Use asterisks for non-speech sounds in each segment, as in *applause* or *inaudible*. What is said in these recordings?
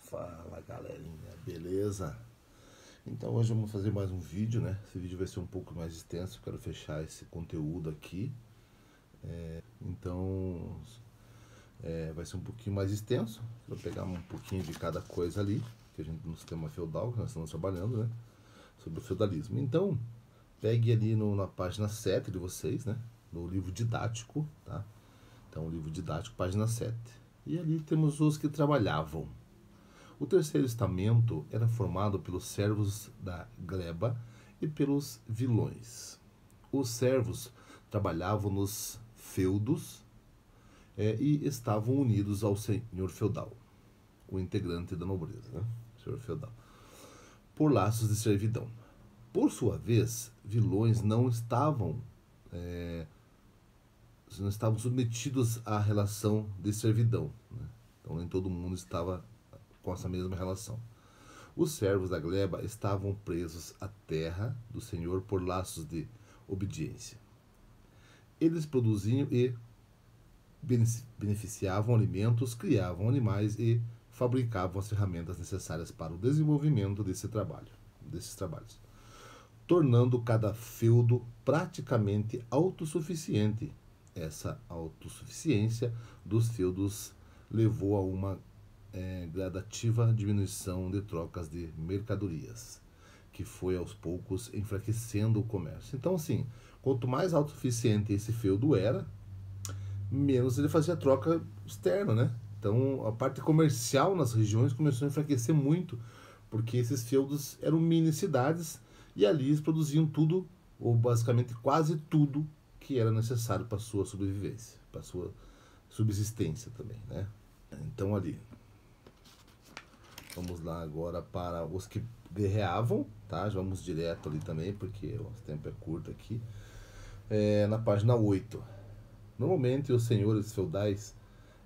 Fala galerinha, beleza? Então hoje vamos fazer mais um vídeo, né? Esse vídeo vai ser um pouco mais extenso, quero fechar esse conteúdo aqui. É, então é, vai ser um pouquinho mais extenso, vou pegar um pouquinho de cada coisa ali, que a gente no sistema feudal, que nós estamos trabalhando, né? Sobre o feudalismo. Então, pegue ali no, na página 7 de vocês, né? No livro didático, tá? Então, livro didático, página 7. E ali temos os que trabalhavam. O terceiro estamento era formado pelos servos da gleba e pelos vilões. Os servos trabalhavam nos feudos é, e estavam unidos ao senhor feudal, o integrante da nobreza, né? senhor feudal, por laços de servidão. Por sua vez, vilões não estavam é, não estavam submetidos à relação de servidão. Né? Então nem todo mundo estava com essa mesma relação. Os servos da gleba estavam presos à terra do Senhor por laços de obediência. Eles produziam e beneficiavam alimentos, criavam animais e fabricavam as ferramentas necessárias para o desenvolvimento desse trabalho, desses trabalhos, tornando cada feudo praticamente autossuficiente. Essa autossuficiência dos feudos levou a uma é, gradativa diminuição de trocas de mercadorias, que foi aos poucos enfraquecendo o comércio. Então, assim, quanto mais autossuficiente esse feudo era, menos ele fazia troca externa, né? Então, a parte comercial nas regiões começou a enfraquecer muito, porque esses feudos eram mini cidades e ali eles produziam tudo, ou basicamente quase tudo, que era necessário para sua sobrevivência, para sua subsistência também, né? Então ali Vamos lá agora para os que guerreavam, tá? Já vamos direto ali também, porque o tempo é curto aqui. É, na página 8. Normalmente os senhores feudais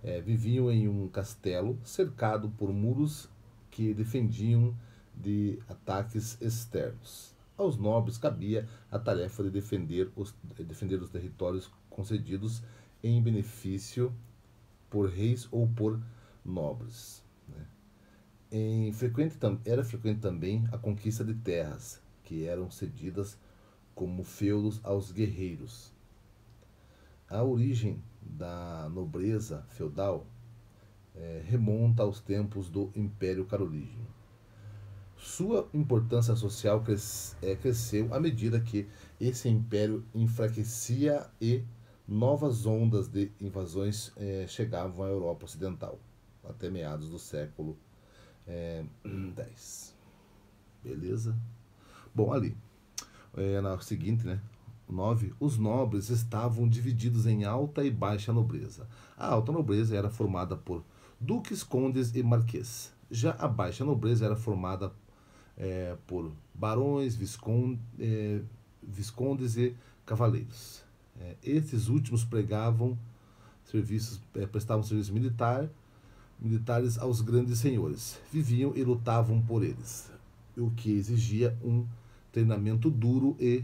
é, viviam em um castelo cercado por muros que defendiam de ataques externos. Aos nobres cabia a tarefa de defender os, defender os territórios concedidos em benefício por reis ou por nobres. Né? Em frequente, era frequente também a conquista de terras, que eram cedidas como feudos aos guerreiros. A origem da nobreza feudal é, remonta aos tempos do Império Carolígeno. Sua importância social é, cresceu à medida que esse império enfraquecia e novas ondas de invasões é, chegavam à Europa Ocidental, até meados do século *clears throat* é, 10. Beleza? Bom, ali. Na seguinte, né? 9. Os nobres estavam divididos em alta e baixa nobreza. A alta nobreza era formada por duques, condes e marquês. Já a baixa nobreza era formada é, por barões, visconde, é, viscondes e cavaleiros. É, esses últimos pregavam serviços, é, prestavam serviço militar militares aos grandes senhores. Viviam e lutavam por eles, o que exigia um treinamento duro e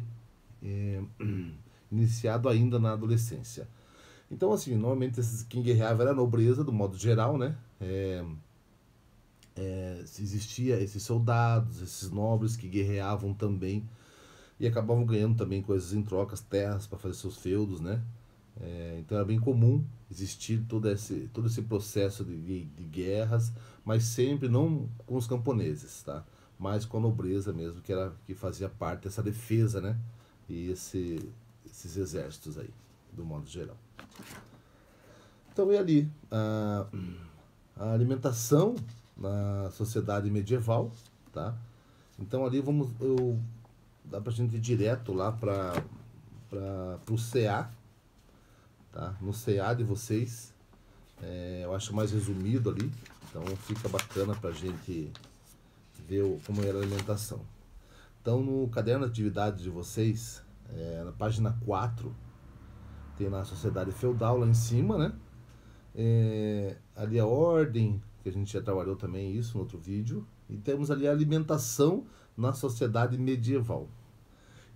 é, *clears throat* iniciado ainda na adolescência. Então, assim, normalmente esses, quem guerreava era a nobreza, do modo geral, né? É, existia esses soldados, esses nobres que guerreavam também e acabavam ganhando também coisas em trocas, terras para fazer seus feudos, né? É, então era bem comum existir todo esse, todo esse processo de, de, de, guerras, mas sempre não com os camponeses, tá? mas com a nobreza mesmo, que, era, que fazia parte dessa defesa, né? E esse, esses exércitos aí, do modo geral. Então é ali a, a alimentação na sociedade medieval, tá? Então ali vamos, eu, dá pra gente ir direto lá para o CA, tá? no CA de vocês. É, eu acho mais resumido ali, então fica bacana para a gente ver o, como era a alimentação. Então, no caderno de atividades de vocês, é, na página 4, tem na sociedade feudal lá em cima, né? É, ali a ordem, que a gente já trabalhou também isso no outro vídeo. E temos ali a alimentação na sociedade medieval.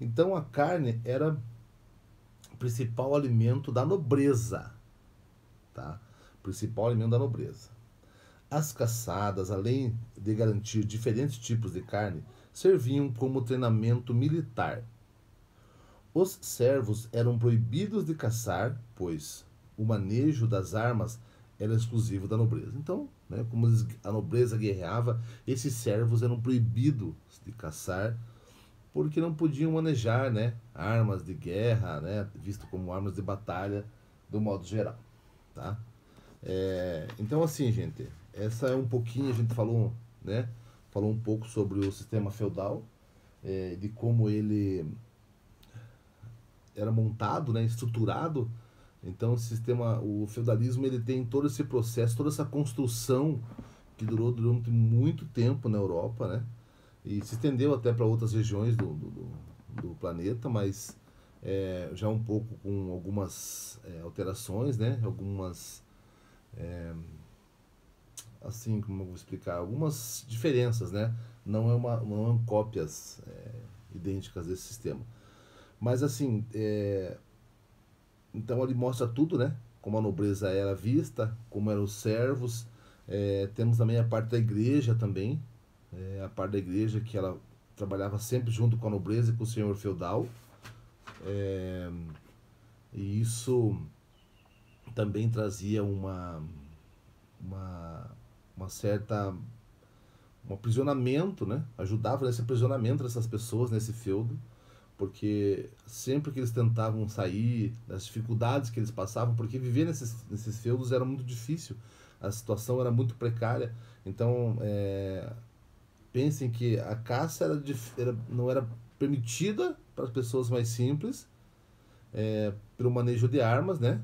Então a carne era principal alimento da nobreza. Tá? Principal alimento da nobreza. As caçadas, além de garantir diferentes tipos de carne, serviam como treinamento militar. Os servos eram proibidos de caçar, pois o manejo das armas era exclusivo da nobreza. Então, né, como a nobreza guerreava, esses servos eram proibidos de caçar porque não podiam manejar né, armas de guerra, né, visto como armas de batalha, do modo geral. Tá? É, então, assim, gente, essa é um pouquinho, a gente falou, né, falou um pouco sobre o sistema feudal, é, de como ele era montado, né, estruturado. Então, o sistema, o feudalismo, ele tem todo esse processo, toda essa construção que durou durante muito tempo na Europa, né? E se estendeu até para outras regiões do, do, do planeta, mas é, já um pouco com algumas é, alterações, né? Algumas é, assim como eu vou explicar algumas diferenças, né? Não é uma não são cópias é, idênticas desse sistema, mas assim é, então ele mostra tudo, né? Como a nobreza era vista, como eram os servos. É, temos também a parte da igreja também, é, a parte da igreja que ela trabalhava sempre junto com a nobreza e com o senhor feudal. É, e isso também trazia uma, uma, uma certa um aprisionamento, né? Ajudava nesse aprisionamento dessas pessoas nesse feudo porque sempre que eles tentavam sair das dificuldades que eles passavam, porque viver nesses, nesses feudos era muito difícil, a situação era muito precária. Então, é, pensem que a caça era, era, não era permitida para as pessoas mais simples, é, pelo manejo de armas, né?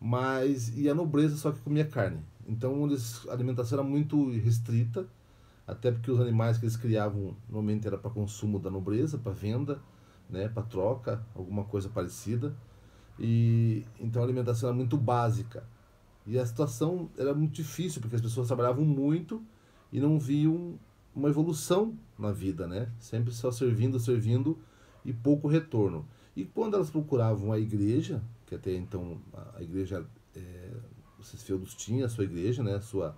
Mas, e a nobreza só que comia carne. Então, eles, a alimentação era muito restrita, até porque os animais que eles criavam normalmente era para consumo da nobreza, para venda né, para troca, alguma coisa parecida. E então a alimentação era muito básica. E a situação era muito difícil, porque as pessoas trabalhavam muito e não viam uma evolução na vida, né? Sempre só servindo, servindo e pouco retorno. E quando elas procuravam a igreja, que até então a igreja, é, os feudos tinham a sua igreja, né? A sua,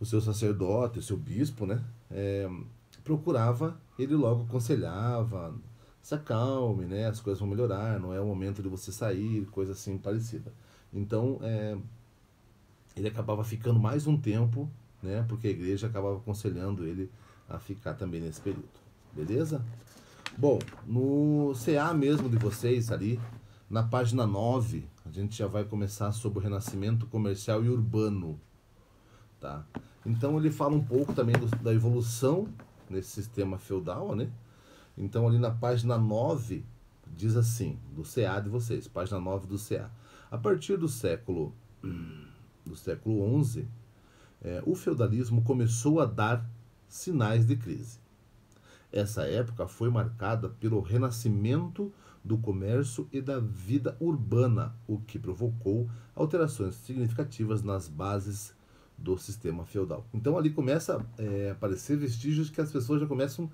o seu sacerdote, o seu bispo, né? É, procurava, ele logo aconselhava, se acalme, né? As coisas vão melhorar, não é o momento de você sair, coisa assim parecida. Então, é, ele acabava ficando mais um tempo, né? Porque a igreja acabava aconselhando ele a ficar também nesse período. Beleza? Bom, no CA mesmo de vocês ali, na página 9, a gente já vai começar sobre o renascimento comercial e urbano, tá? Então ele fala um pouco também do, da evolução nesse sistema feudal, né? Então, ali na página 9, diz assim, do CA de vocês, página 9 do CA. A partir do século do século XI, é, o feudalismo começou a dar sinais de crise. Essa época foi marcada pelo renascimento do comércio e da vida urbana, o que provocou alterações significativas nas bases do sistema feudal. Então ali começa é, a aparecer vestígios que as pessoas já começam a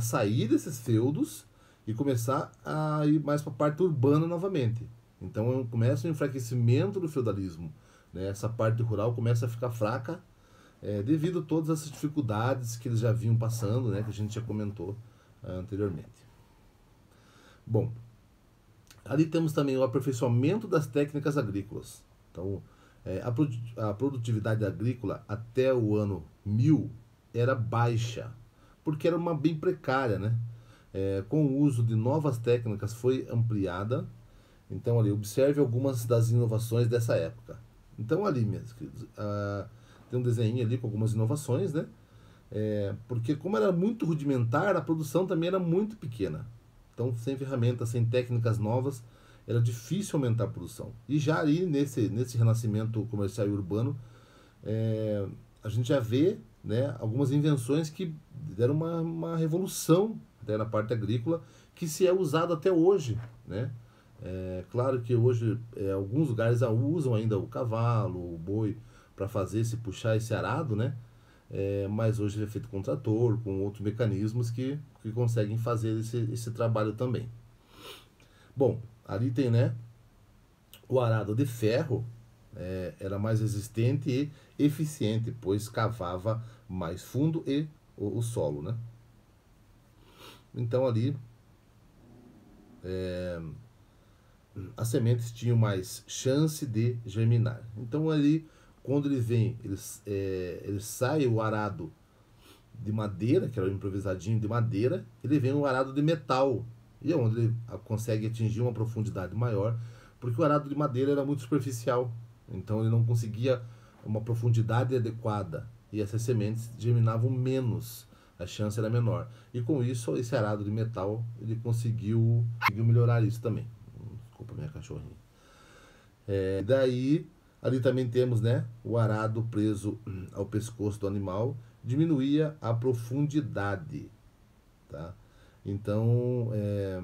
sair desses feudos e começar a ir mais para a parte urbana novamente. Então começa o enfraquecimento do feudalismo. Né? Essa parte rural começa a ficar fraca é, devido a todas essas dificuldades que eles já vinham passando, né? que a gente já comentou uh, anteriormente. Bom, ali temos também o aperfeiçoamento das técnicas agrícolas. Então, é, a, a produtividade agrícola até o ano 1000 era baixa porque era uma bem precária, né? É, com o uso de novas técnicas foi ampliada. Então ali observe algumas das inovações dessa época. Então ali, meus queridos, uh, tem um desenho ali com algumas inovações, né? É, porque como era muito rudimentar, a produção também era muito pequena. Então sem ferramentas, sem técnicas novas, era difícil aumentar a produção. E já ali nesse, nesse renascimento comercial e urbano, é, a gente já vê né, algumas invenções que deram uma, uma revolução né, na parte agrícola que se é usado até hoje. Né? É, claro que hoje é, alguns lugares usam ainda o cavalo, o boi, para fazer esse puxar esse arado, né? É, mas hoje é feito com trator, com outros mecanismos que, que conseguem fazer esse, esse trabalho também. Bom, ali tem né, o arado de ferro, é, era mais resistente e eficiente, pois cavava mais fundo e o, o solo, né? Então ali é, as sementes tinham mais chance de germinar. Então ali quando ele vem, ele, é, ele sai o arado de madeira, que era o improvisadinho de madeira, ele vem um arado de metal, e é onde ele consegue atingir uma profundidade maior, porque o arado de madeira era muito superficial, então ele não conseguia uma profundidade adequada, e essas sementes germinavam menos, a chance era menor. E com isso, esse arado de metal, ele conseguiu, conseguiu melhorar isso também. Desculpa minha cachorrinha. É, daí, ali também temos né, o arado preso ao pescoço do animal, diminuía a profundidade, tá? Então, é,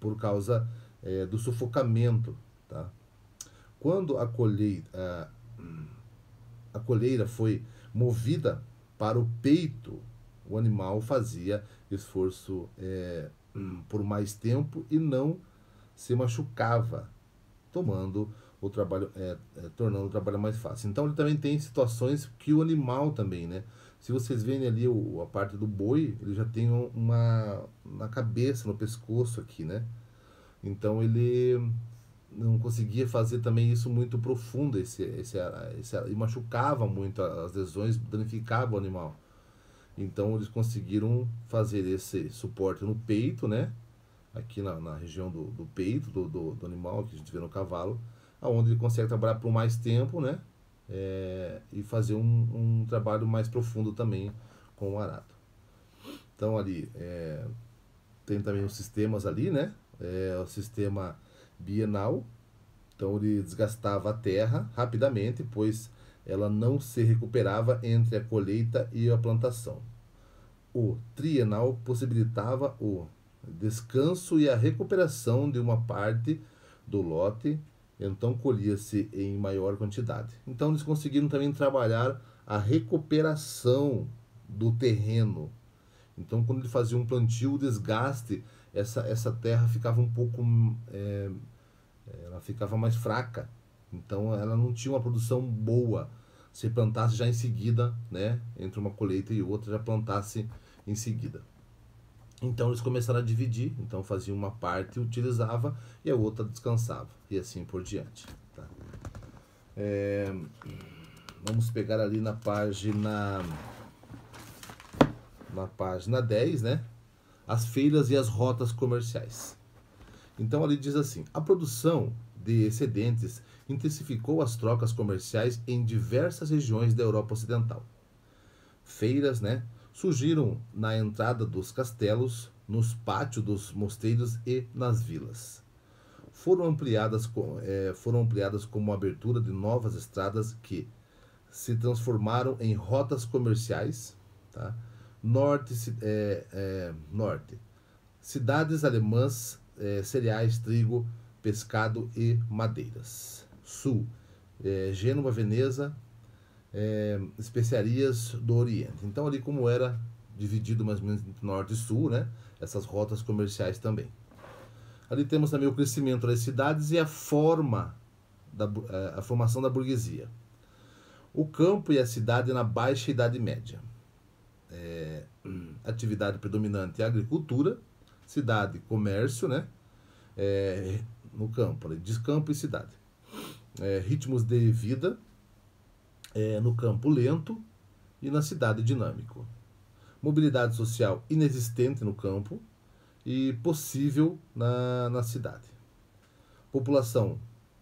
por causa é, do sufocamento, tá? Quando a colheita, a, foi movida para o peito, o animal fazia esforço é, por mais tempo e não se machucava, tomando o trabalho, é, é, tornando o trabalho mais fácil. Então ele também tem situações que o animal também, né? Se vocês verem ali o, a parte do boi, ele já tem uma na cabeça, no pescoço aqui, né? Então ele não conseguia fazer também isso muito profundo, esse, esse, esse, e machucava muito as lesões, danificava o animal. Então eles conseguiram fazer esse suporte no peito, né? Aqui na, na região do, do peito do, do, do animal, que a gente vê no cavalo, onde ele consegue trabalhar por mais tempo, né? É, e fazer um, um, trabalho mais profundo também com o arado. Então ali é, tem também os sistemas ali, né? É, o sistema bienal. Então ele desgastava a terra rapidamente, pois ela não se recuperava entre a colheita e a plantação. O trienal possibilitava o descanso e a recuperação de uma parte do lote então colhia-se em maior quantidade. Então eles conseguiram também trabalhar a recuperação do terreno. Então quando ele fazia um plantio, o desgaste, essa, essa terra ficava um pouco, é, ela ficava mais fraca. Então ela não tinha uma produção boa. Se plantasse já em seguida, né, entre uma colheita e outra, já plantasse em seguida. Então eles começaram a dividir, então faziam uma parte utilizava e a outra descansava, e assim por diante. Tá? É, vamos pegar ali na página na página 10, né? As feiras e as rotas comerciais. Então ali diz assim: a produção de excedentes intensificou as trocas comerciais em diversas regiões da Europa Ocidental. Feiras, né? surgiram na entrada dos castelos, nos pátios dos mosteiros e nas vilas. Foram ampliadas, é, foram ampliadas como abertura de novas estradas que se transformaram em rotas comerciais. Tá? Norte, é, é, norte. Cidades alemãs, é, cereais, trigo, pescado e madeiras. Sul. É, Gênova, Veneza, é, especiarias do Oriente. Então, ali como era dividido mais ou menos entre norte e sul, né? Essas rotas comerciais também. Ali temos também o crescimento das cidades e a forma da é, a formação da burguesia. O campo e a cidade na baixa idade média. É, *clears throat* atividade predominante é a agricultura, cidade, comércio, né? É, no campo, descampo e cidade. É, ritmos de vida, é, no campo lento e na cidade dinâmico. Mobilidade social inexistente no campo e possível na, na cidade. População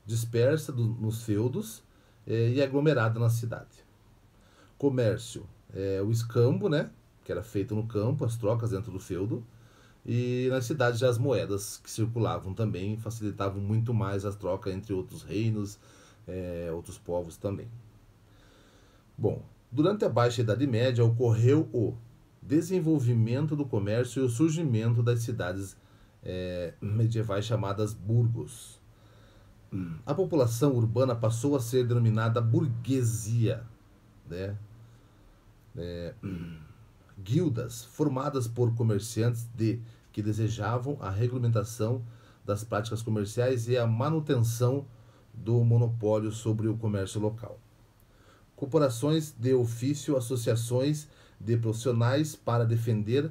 dispersa do, nos feudos é, e aglomerada na cidade. Comércio, é, o escambo, né, que era feito no campo, as trocas dentro do feudo, e nas cidades as moedas que circulavam também facilitavam muito mais a troca entre outros reinos, é, outros povos também. Bom, durante a Baixa Idade Média ocorreu o desenvolvimento do comércio e o surgimento das cidades é, medievais chamadas burgos. A população urbana passou a ser denominada burguesia, né? É, guildas formadas por comerciantes de que desejavam a regulamentação das práticas comerciais e a manutenção do monopólio sobre o comércio local. Corporações de ofício, associações de profissionais para defender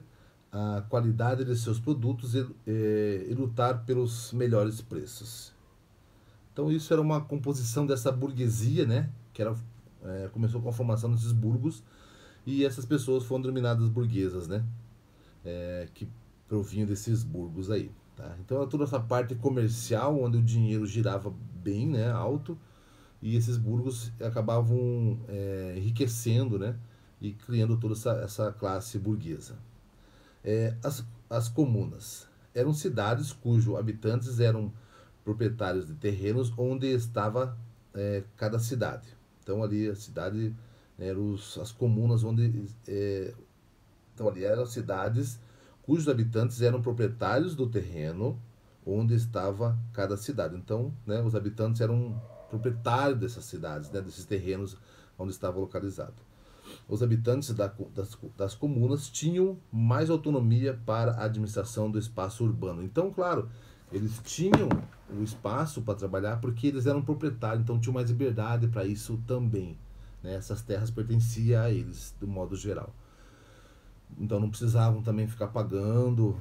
a qualidade de seus produtos e, e, e lutar pelos melhores preços. Então isso era uma composição dessa burguesia, né? Que era, é, começou com a formação desses burgos e essas pessoas foram denominadas burguesas, né? É, que provinham desses burgos aí. Tá? Então toda essa parte comercial onde o dinheiro girava bem, né, alto, e esses burgos acabavam é, enriquecendo, né, e criando toda essa, essa classe burguesa. É, as, as comunas eram cidades cujos habitantes eram proprietários de terrenos onde estava é, cada cidade. Então ali a cidade eram os, as comunas onde é, então ali eram cidades cujos habitantes eram proprietários do terreno onde estava cada cidade. Então, né, os habitantes eram proprietários dessas cidades, né, desses terrenos onde estava localizado. Os habitantes da, das, das comunas tinham mais autonomia para a administração do espaço urbano. Então, claro, eles tinham o espaço para trabalhar porque eles eram proprietários, então tinham mais liberdade para isso também. Né? Essas terras pertenciam a eles, do modo geral. Então não precisavam também ficar pagando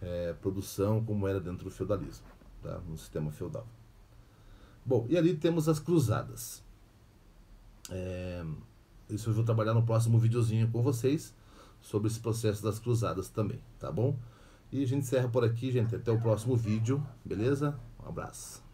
é, produção como era dentro do feudalismo, tá? no sistema feudal. Bom, e ali temos as cruzadas. É, isso eu vou trabalhar no próximo videozinho com vocês sobre esse processo das cruzadas também, tá bom? E a gente encerra por aqui, gente. Até o próximo vídeo, beleza? Um abraço.